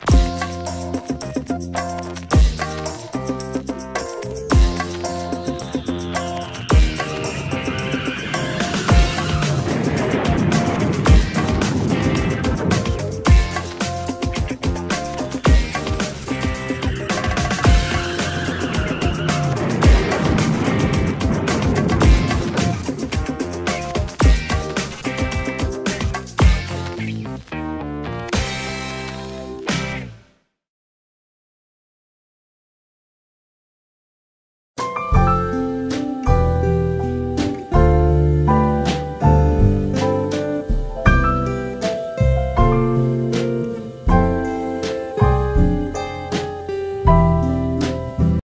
Bye.